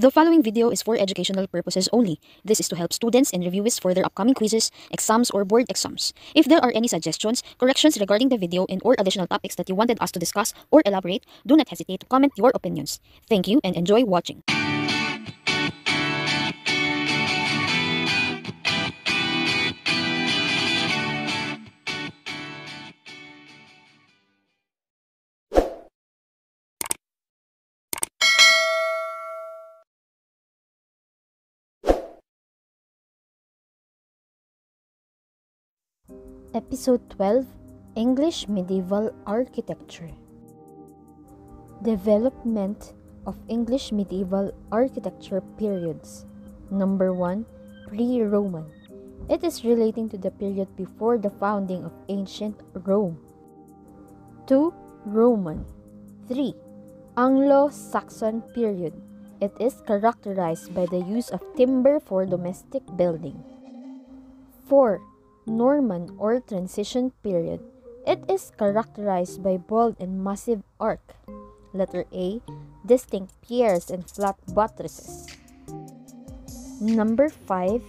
The following video is for educational purposes only. This is to help students and reviewers for their upcoming quizzes, exams, or board exams. If there are any suggestions, corrections regarding the video and or additional topics that you wanted us to discuss or elaborate, do not hesitate to comment your opinions. Thank you and enjoy watching. Episode 12 English Medieval Architecture. Development of English Medieval Architecture Periods. Number 1 Pre Roman It is relating to the period before the founding of ancient Rome. 2 Roman. 3 Anglo Saxon period. It is characterized by the use of timber for domestic building. 4 Norman or transition period, it is characterized by bold and massive arc. Letter A, distinct piers and flat buttresses. Number 5,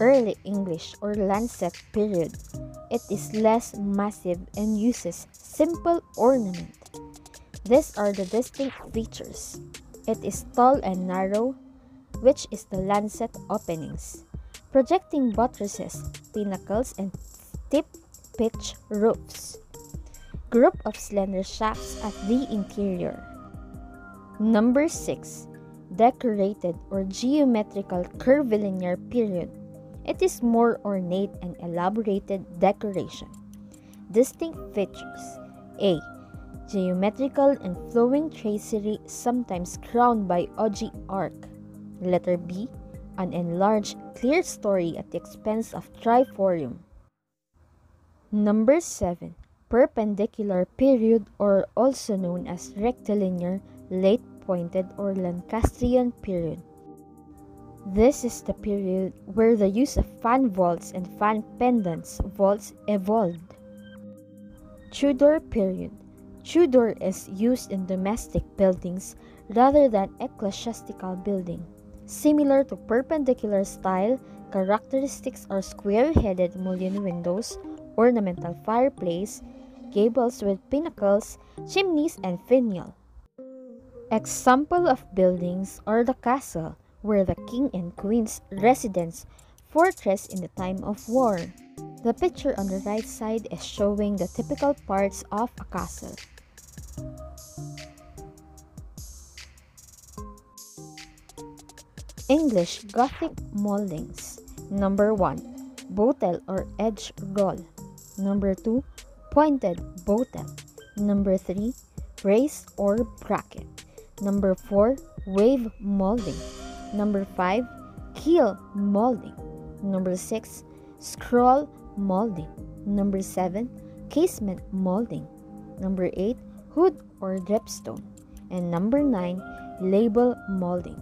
early English or lancet period. It is less massive and uses simple ornament. These are the distinct features. It is tall and narrow, which is the lancet openings projecting buttresses, pinnacles, and steep pitch roofs. Group of slender shafts at the interior. Number 6. Decorated or geometrical curvilinear period. It is more ornate and elaborated decoration. Distinct features A. Geometrical and flowing tracery sometimes crowned by ogee arc. Letter B an enlarged clerestory at the expense of triforium. Number 7. Perpendicular period or also known as rectilinear, late pointed or Lancastrian period. This is the period where the use of fan vaults and fan pendants vaults evolved. Tudor period. Tudor is used in domestic buildings rather than ecclesiastical building. Similar to perpendicular style, characteristics are square-headed mullion windows, ornamental fireplace, gables with pinnacles, chimneys, and finial. Example of buildings are the castle, where the king and queen's residence, fortress in the time of war. The picture on the right side is showing the typical parts of a castle. English Gothic moldings. Number 1. Botel or edge roll. Number 2. Pointed botel. Number 3. Brace or bracket. Number 4. Wave molding. Number 5. Keel molding. Number 6. Scroll molding. Number 7. Casement molding. Number 8. Hood or dripstone. And number 9. Label molding.